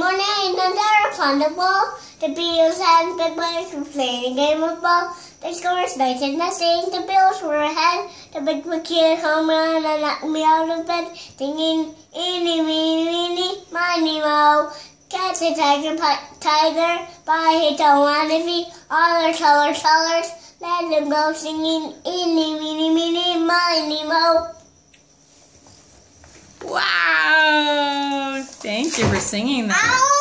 Morning and there upon the the beetles and the boys were playing a game of ball. The scores night and nothing, the Bills were ahead, the big wicket home run and knocked me out of bed, singing, eeny, meeny, meeny, miny, mo. Catch a tiger, tiger, by his own all their colors, colors, let them go singing, eeny, meeny, meeny, miny, mo. Wow! Thank you for singing that. Ow!